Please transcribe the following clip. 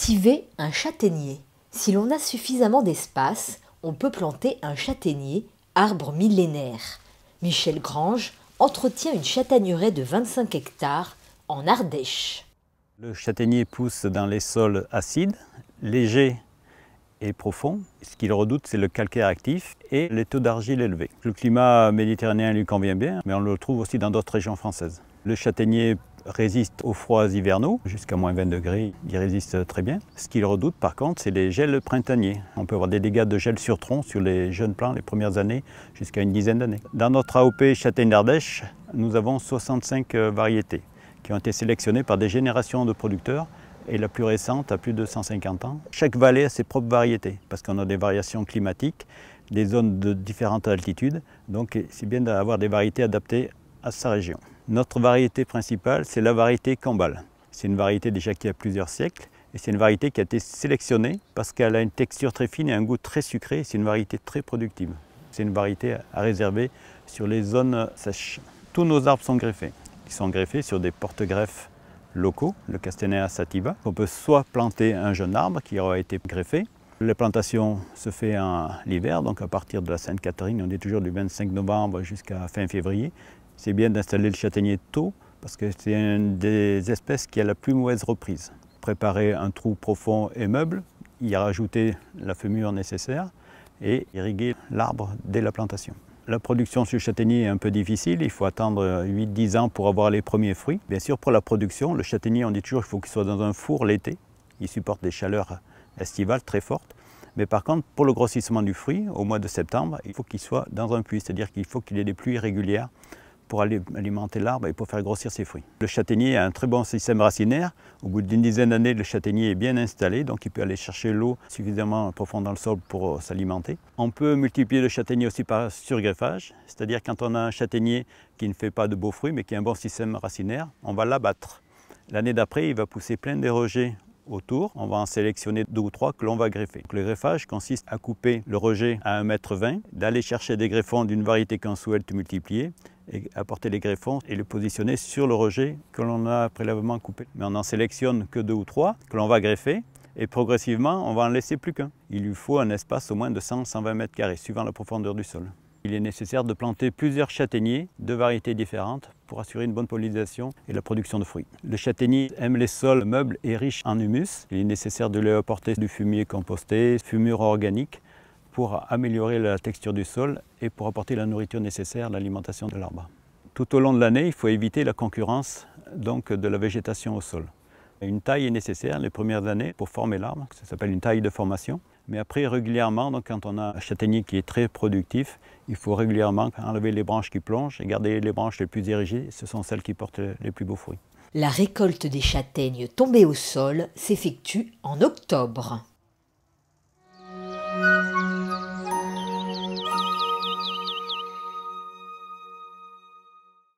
Cultiver un châtaignier. Si l'on a suffisamment d'espace, on peut planter un châtaignier, arbre millénaire. Michel Grange entretient une châtaigneraie de 25 hectares en Ardèche. Le châtaignier pousse dans les sols acides, légers et profonds. Ce qu'il redoute, c'est le calcaire actif et les taux d'argile élevés. Le climat méditerranéen lui convient bien, mais on le trouve aussi dans d'autres régions françaises. Le châtaignier résiste aux froids hivernaux, jusqu'à moins 20 degrés, il résiste très bien. Ce qu'il redoute par contre, c'est les gels printaniers. On peut avoir des dégâts de gel sur tronc sur les jeunes plants les premières années, jusqu'à une dizaine d'années. Dans notre AOP Châtaigne d'Ardèche, nous avons 65 euh, variétés qui ont été sélectionnées par des générations de producteurs et la plus récente a plus de 150 ans. Chaque vallée a ses propres variétés parce qu'on a des variations climatiques, des zones de différentes altitudes, donc c'est bien d'avoir des variétés adaptées à sa région. Notre variété principale, c'est la variété Cambal. C'est une variété déjà qui a plusieurs siècles et c'est une variété qui a été sélectionnée parce qu'elle a une texture très fine et un goût très sucré. C'est une variété très productive. C'est une variété à réserver sur les zones sèches. Tous nos arbres sont greffés. Ils sont greffés sur des porte-greffes locaux, le Castanea sativa. On peut soit planter un jeune arbre qui aura été greffé. La plantation se fait en l'hiver, donc à partir de la Sainte-Catherine, on est toujours du 25 novembre jusqu'à fin février. C'est bien d'installer le châtaignier tôt parce que c'est une des espèces qui a la plus mauvaise reprise. Préparer un trou profond et meuble, y rajouter la femure nécessaire et irriguer l'arbre dès la plantation. La production sur châtaignier est un peu difficile, il faut attendre 8-10 ans pour avoir les premiers fruits. Bien sûr, pour la production, le châtaignier, on dit toujours qu'il faut qu'il soit dans un four l'été. Il supporte des chaleurs estivales très fortes. Mais par contre, pour le grossissement du fruit, au mois de septembre, il faut qu'il soit dans un puits, c'est-à-dire qu'il faut qu'il ait des pluies régulières pour alimenter l'arbre et pour faire grossir ses fruits. Le châtaignier a un très bon système racinaire. Au bout d'une dizaine d'années, le châtaignier est bien installé, donc il peut aller chercher l'eau suffisamment profond dans le sol pour euh, s'alimenter. On peut multiplier le châtaignier aussi par surgreffage, c'est-à-dire quand on a un châtaignier qui ne fait pas de beaux fruits mais qui a un bon système racinaire, on va l'abattre. L'année d'après, il va pousser plein de rejets autour. On va en sélectionner deux ou trois que l'on va greffer. le greffage consiste à couper le rejet à 1,20 m, d'aller chercher des greffons d'une variété qu'on souhaite multiplier et apporter les greffons et les positionner sur le rejet que l'on a préalablement coupé. Mais on n'en sélectionne que deux ou trois que l'on va greffer et progressivement on va en laisser plus qu'un. Il lui faut un espace au moins de 100-120 mètres carrés suivant la profondeur du sol. Il est nécessaire de planter plusieurs châtaigniers de variétés différentes pour assurer une bonne pollinisation et la production de fruits. Le châtaignier aime les sols meubles et riches en humus. Il est nécessaire de lui apporter du fumier composté, fumure organique pour améliorer la texture du sol et pour apporter la nourriture nécessaire à l'alimentation de l'arbre. Tout au long de l'année, il faut éviter la concurrence donc, de la végétation au sol. Une taille est nécessaire les premières années pour former l'arbre, ça s'appelle une taille de formation. Mais après, régulièrement, donc, quand on a un châtaignier qui est très productif, il faut régulièrement enlever les branches qui plongent et garder les branches les plus érigées. Ce sont celles qui portent les plus beaux fruits. La récolte des châtaignes tombées au sol s'effectue en octobre.